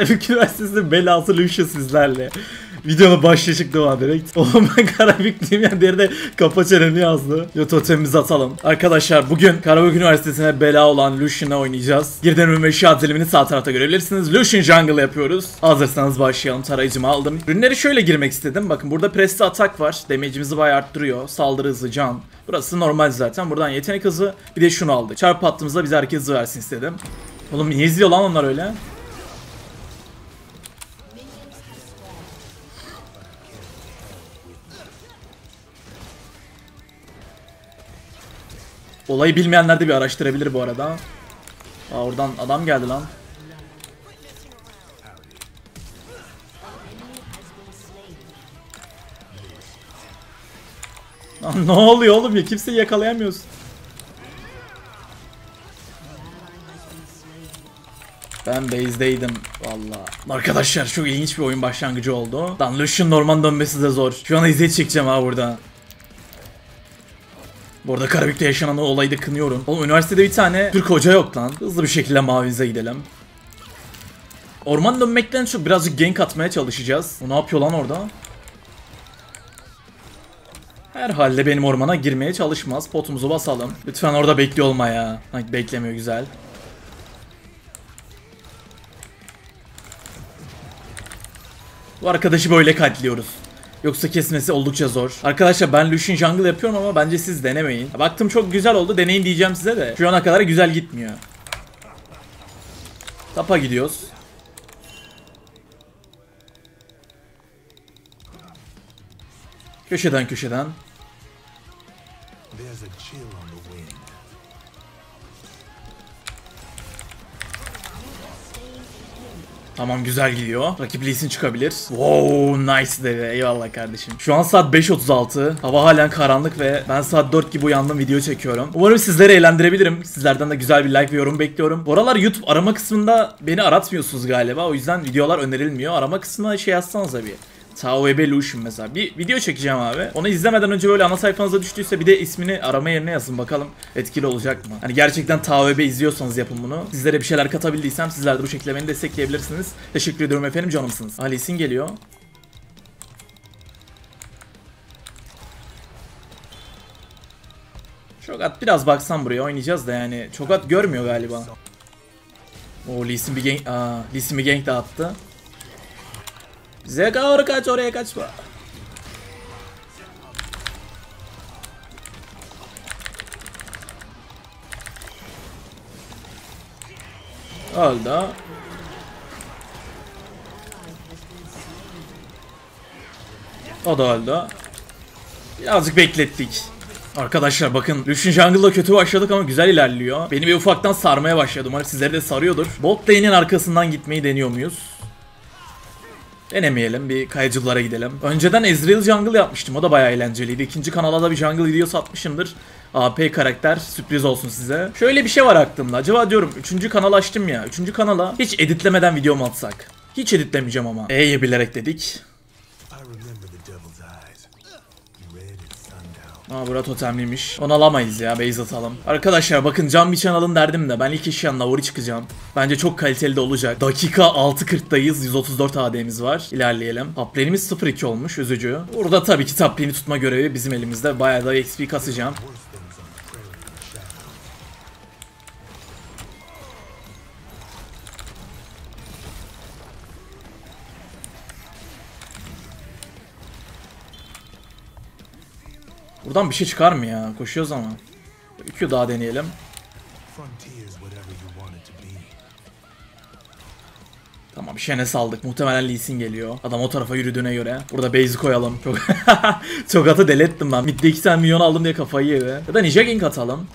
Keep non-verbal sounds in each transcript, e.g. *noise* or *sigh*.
Karabük Üniversitesi'nin belası Lucian sizlerle. Videonun başlığı çıktı bana direkt. *laughs* Oğlum ben Karabüklüyüm ya diğeri de kapa çeneni yazdı. Yo totemimizi atalım. Arkadaşlar bugün Karabük Üniversitesi'ne bela olan Lucian'ı oynayacağız. Girden ürünme şiat dilimini sağ tarafta görebilirsiniz. Lucian Jungle yapıyoruz. Hazırsanız başlayalım. Tarayıcımı aldım. Ürünleri şöyle girmek istedim. Bakın burada Presti atak var. Damage'imizi bayağı arttırıyor. Saldırı hızı, can. Burası normal zaten. Buradan yetenek hızı. Bir de şunu aldık. Çarp hattımızda bize herkes hızı versin istedim. Oğlum niye izliyor lan onlar öyle? Olayı bilmeyenler de bir araştırabilir bu arada. Aa oradan adam geldi lan. Lan ne oluyor oğlum ya kimseyi yakalayamıyorsun. Ben base'deydim valla. Arkadaşlar çok ilginç bir oyun başlangıcı oldu. Lan Lucian Norman dönmesi de zor. Şu an eziyet çekeceğim ha burada. Bu arada Karabük'te yaşanan o olayı da kınıyorum. Oğlum üniversitede bir tane Türk hoca yok lan. Hızlı bir şekilde mavize gidelim. Orman dönmekten çok birazcık gank atmaya çalışacağız. O ne yapıyor lan orada? Herhalde benim ormana girmeye çalışmaz. Potumuzu basalım. Lütfen orada bekliyor olma ya. Beklemiyor güzel. Bu arkadaşı böyle katliyoruz. Yoksa kesmesi oldukça zor. Arkadaşlar ben Lucian Jungle yapıyorum ama bence siz denemeyin. Baktım çok güzel oldu deneyin diyeceğim size de. Şu ana kadar güzel gitmiyor. Tapa gidiyoruz. Köşeden köşeden. Tamam güzel gidiyor. Rakip Lee Sin çıkabilir. Wow nice dedi. Eyvallah kardeşim. Şu an saat 5.36. Hava halen karanlık ve ben saat 4 gibi uyandım video çekiyorum. Umarım sizleri eğlendirebilirim. Sizlerden de güzel bir like ve yorum bekliyorum. Bu aralar YouTube arama kısmında beni aratmıyorsunuz galiba. O yüzden videolar önerilmiyor. Arama kısmına şey yazsanıza bir. TAOEB Lucian mesela. Bir video çekeceğim abi. Onu izlemeden önce böyle ana sayfanıza düştüyse bir de ismini arama yerine yazın bakalım etkili olacak mı? Hani gerçekten TAOEB izliyorsanız yapın bunu. Sizlere bir şeyler katabildiysem sizler de bu şekilde beni destekleyebilirsiniz. Teşekkür ediyorum efendim canımsınız. Alice'in geliyor. Çogat biraz baksan buraya oynayacağız da yani Çogat görmüyor galiba. O Lee Sin bir gank, aa, Lee Sin bir gank de doğru kaç oraya kaçma. Öldü. O da öldü. Birazcık beklettik. Arkadaşlar bakın Lucian Jungle'da kötü başladık ama güzel ilerliyor. Beni bir ufaktan sarmaya başladı. Umarım sizleri de sarıyordur. Bot lane'in arkasından gitmeyi deniyor muyuz? Denemeyelim bir kayıcılara gidelim. Önceden Ezreal Jungle yapmıştım o da bayağı eğlenceliydi. İkinci kanala da bir Jungle videosu atmışımdır. AP karakter sürpriz olsun size. Şöyle bir şey var aklımda. Acaba diyorum 3. kanal açtım ya. 3. kanala hiç editlemeden video mu atsak? Hiç editlemeyeceğim ama. E'ye bilerek dedik. Aa bura totemliymiş. Onu alamayız ya base atalım. Arkadaşlar bakın cam bir channel'ın derdim de ben ilk iş yanına Ori çıkacağım. Bence çok kaliteli de olacak. Dakika 6.40'dayız. 134 AD'miz var. İlerleyelim. Uplane'imiz 0-2 olmuş üzücü. Burada tabii ki top lane'i tutma görevi bizim elimizde. Bayağı da XP kasacağım. Buradan bir şey çıkar mı ya? Koşuyoruz ama. 2 daha deneyelim. Tamam şene saldık. Muhtemelen Lee Sin geliyor. Adam o tarafa yürüdüğüne göre. Burada base'i koyalım. Çok *laughs* çok atı deli ettim ben. Mid'de 2 tane milyon aldım diye kafayı yedi. Ya da Ninja King atalım.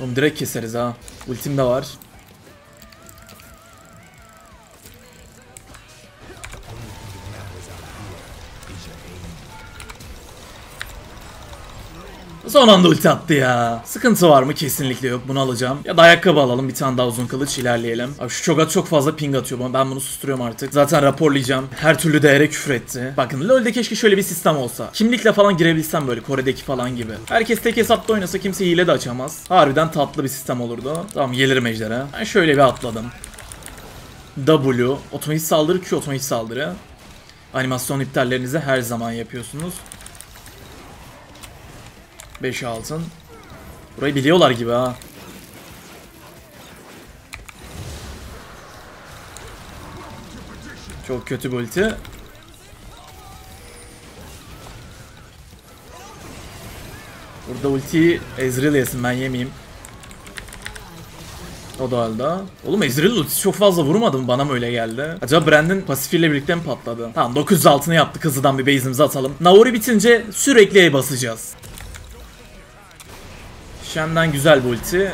Oğlum direkt keseriz ha. Ultim de var. Son anda ulti attı ya. Sıkıntı var mı? Kesinlikle yok. Bunu alacağım. Ya da ayakkabı alalım. Bir tane daha uzun kılıç ilerleyelim. Abi şu çogat çok fazla ping atıyor bana. Ben bunu susturuyorum artık. Zaten raporlayacağım. Her türlü değere küfür etti. Bakın LoL'de keşke şöyle bir sistem olsa. Kimlikle falan girebilsem böyle Kore'deki falan gibi. Herkes tek hesapta oynasa kimse hile de açamaz. Harbiden tatlı bir sistem olurdu. Tamam gelirim ejdere. Ben şöyle bir atladım. W, otomatik saldırı, Q otomatik saldırı. Animasyon iptallerinizi her zaman yapıyorsunuz. 5 altın. Burayı biliyorlar gibi ha. Çok kötü bir ulti. Burada ultiyi Ezreal yesin ben yemeyeyim. O da halde. Oğlum Ezreal ultisi çok fazla vurmadı mı? Bana mı öyle geldi? Acaba Brand'in pasifiyle birlikte mi patladı? Tamam 900 altını yaptık hızlıdan bir base'imizi atalım. Naori bitince sürekli E basacağız. Shen'den güzel bir ulti.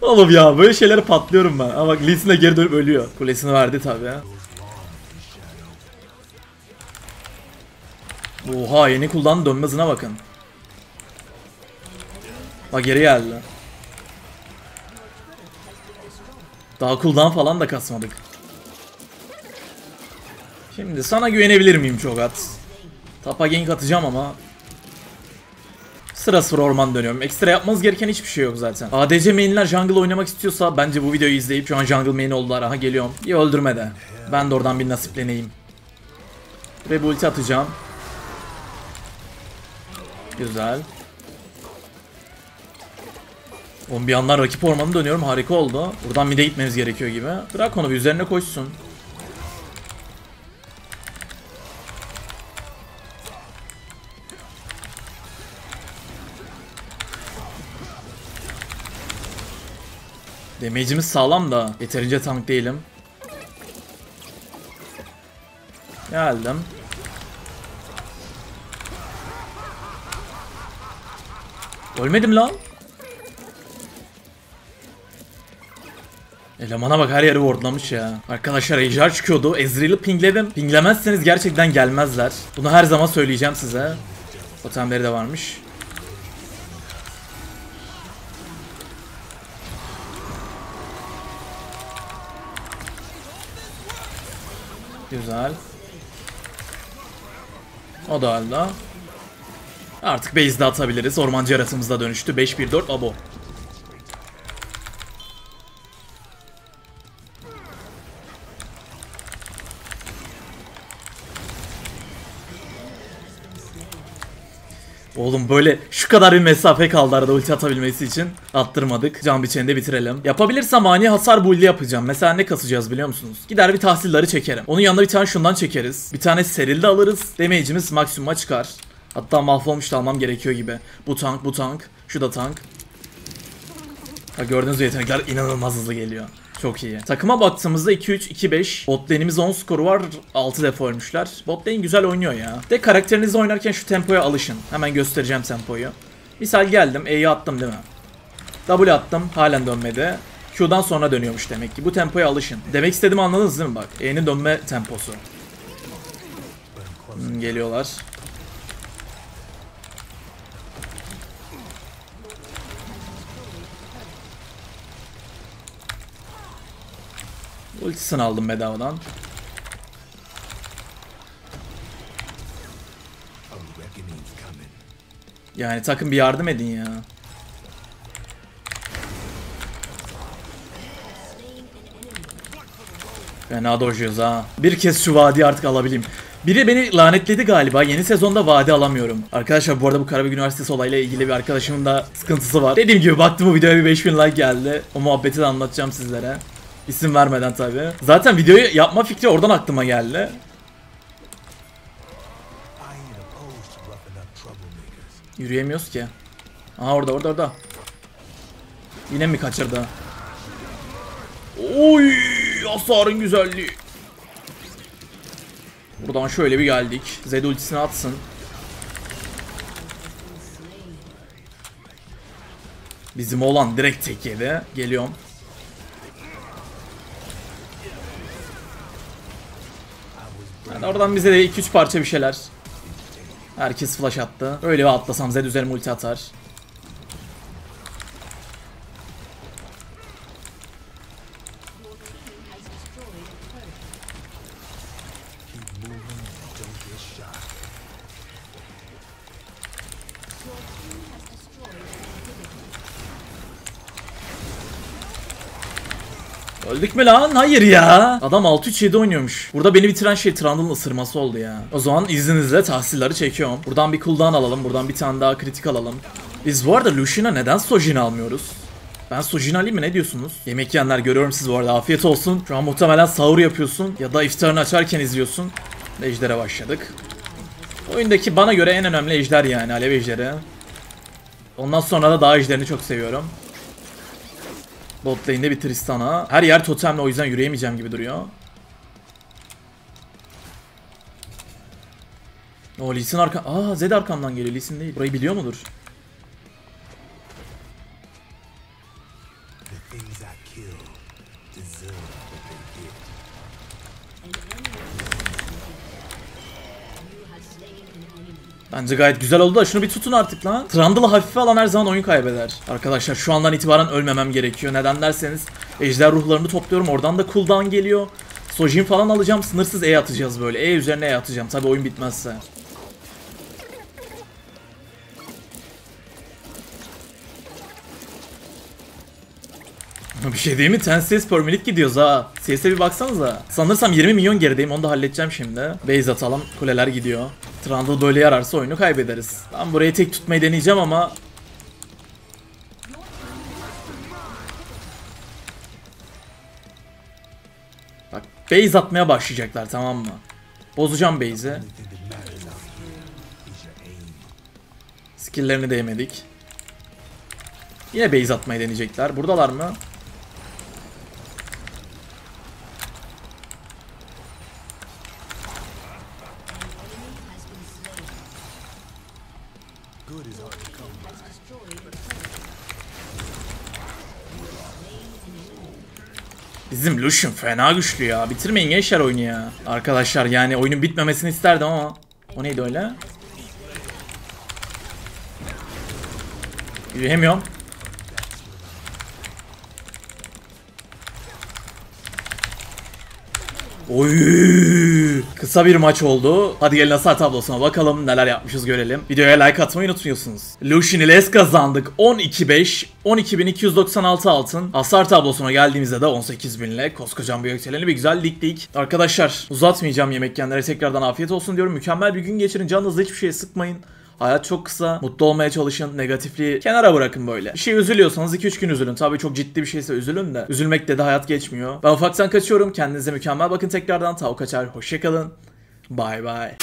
*laughs* Oğlum ya böyle şeylere patlıyorum ben. Ama bak Lee Sin de geri dönüp ölüyor. Kulesini verdi tabi ya. Oha yeni kullandı dönme hızına bakın. Bak geri geldi. Daha cooldown falan da kasmadık. Şimdi sana güvenebilir miyim çok at? Tapa gank atacağım ama Sıra sıra orman dönüyorum. Ekstra yapmanız gereken hiçbir şey yok zaten. ADC main'ler jungle oynamak istiyorsa bence bu videoyu izleyip şu an jungle main oldular. Aha geliyorum. İyi öldürme de. Ben de oradan bir nasipleneyim. Ve bu ulti atacağım. Güzel. Oğlum bir yandan rakip ormanı dönüyorum. Harika oldu. Buradan mid'e gitmemiz gerekiyor gibi. Bırak onu bir üzerine koşsun. Damage'imiz sağlam da yeterince tank değilim. Geldim. Ölmedim lan. Elemana bak her yeri wardlamış ya. Arkadaşlar ejder çıkıyordu. Ezreal'ı pingledim. Pinglemezseniz gerçekten gelmezler. Bunu her zaman söyleyeceğim size. Totemleri de varmış. Güzel. O da halde. Artık base'de atabiliriz. Ormancı yarasımızda dönüştü. 5-1-4 abo. Oğlum böyle şu kadar bir mesafe kaldı arada ulti atabilmesi için. Attırmadık. Can biçeni de bitirelim. Yapabilirsem ani hasar build'i yapacağım. Mesela ne kasacağız biliyor musunuz? Gider bir tahsilleri çekerim. Onun yanında bir tane şundan çekeriz. Bir tane seril de alırız. Damage'imiz maksimuma çıkar. Hatta mahvolmuş da almam gerekiyor gibi. Bu tank, bu tank. Şu da tank. Ha, gördüğünüz yetenekler inanılmaz hızlı geliyor. Çok iyi. Takıma baktığımızda 2-3-2-5. Bot lane'imiz 10 skoru var. 6 defa ölmüşler. Bot lane güzel oynuyor ya. De karakterinizle oynarken şu tempoya alışın. Hemen göstereceğim tempoyu. Misal geldim. E'yi attım değil mi? W attım. Halen dönmedi. Q'dan sonra dönüyormuş demek ki. Bu tempoya alışın. Demek istediğimi anladınız değil mi bak? E'nin dönme temposu. Hmm, geliyorlar. Ultisini aldım bedavadan. Yani takım bir yardım edin ya. Fena dojuyoruz ha. Bir kez şu vadi artık alabileyim. Biri beni lanetledi galiba. Yeni sezonda vadi alamıyorum. Arkadaşlar bu arada bu Karabük Üniversitesi olayla ilgili bir arkadaşımın da sıkıntısı var. Dediğim gibi baktım bu videoya bir 5000 like geldi. O muhabbeti de anlatacağım sizlere. İsim vermeden tabi. Zaten videoyu yapma fikri oradan aklıma geldi. Yürüyemiyoruz ki. Aha orada orada orada. Yine mi kaçırdı? Oy hasarın güzelliği. Buradan şöyle bir geldik. Zed ultisini atsın. Bizim olan direkt tek yedi. Geliyorum. Yani oradan bize de 2-3 parça bir şeyler. Herkes flash attı. Öyle bir atlasam Zed üzerime ulti atar. Öldük mü lan? Hayır ya. Adam 6-3-7 oynuyormuş. Burada beni bitiren şey Trundle'ın ısırması oldu ya. O zaman izninizle tahsilleri çekiyorum. Buradan bir cooldown alalım. Buradan bir tane daha kritik alalım. Biz bu arada Lucian'a neden Sojin almıyoruz? Ben Sojin alayım mı ne diyorsunuz? Yemek yiyenler görüyorum siz bu arada afiyet olsun. Şu an muhtemelen sahur yapıyorsun ya da iftarını açarken izliyorsun. Ejder'e başladık. Oyundaki bana göre en önemli ejder yani Alev ejderi. Ondan sonra da dağ ejderini çok seviyorum. Bot lane'de bir Tristana. Her yer totemle o yüzden yürüyemeyeceğim gibi duruyor. O Lee Sin arka... Aa Zed arkamdan geliyor. Lee Sin değil. Burayı biliyor mudur? Bence gayet güzel oldu da şunu bir tutun artık lan. Trundle'ı hafife alan her zaman oyun kaybeder. Arkadaşlar şu andan itibaren ölmemem gerekiyor. Neden derseniz ejder ruhlarını topluyorum. Oradan da cooldown geliyor. Sojin falan alacağım. Sınırsız E atacağız böyle. E üzerine E atacağım. Tabi oyun bitmezse. Bir şey değil mi? 10 CS per minute gidiyoruz ha. CS'e bir baksanıza. Sanırsam 20 milyon gerideyim. Onu da halledeceğim şimdi. Base atalım. Kuleler gidiyor. Trundle böyle yararsa oyunu kaybederiz. Ben burayı tek tutmayı deneyeceğim ama... Bak base atmaya başlayacaklar tamam mı? Bozacağım base'i. Skill'lerini değmedik. Yine base atmayı deneyecekler. Buradalar mı? Bizim Lucian fena güçlü ya. Bitirmeyin gençler oyunu ya. Arkadaşlar yani oyunun bitmemesini isterdim ama. O neydi öyle? Yürüyemiyorum. Oy! Kısa bir maç oldu. Hadi gelin hasar tablosuna bakalım neler yapmışız görelim. Videoya like atmayı unutmuyorsunuz. Lucian ile kazandık. 12-5, 12.296 altın. Hasar tablosuna geldiğimizde de 18.000 ile koskocaman bir yükseleni bir güzel ligdik. Arkadaşlar uzatmayacağım yemek yiyenlere tekrardan afiyet olsun diyorum. Mükemmel bir gün geçirin. Canınızı hiçbir şeye sıkmayın. Hayat çok kısa. Mutlu olmaya çalışın. Negatifliği kenara bırakın böyle. Bir şey üzülüyorsanız 2-3 gün üzülün. Tabii çok ciddi bir şeyse üzülün de. Üzülmekle de hayat geçmiyor. Ben ufaktan kaçıyorum. Kendinize mükemmel bakın tekrardan. Tavuk kaçar. Hoşçakalın. Bye bye.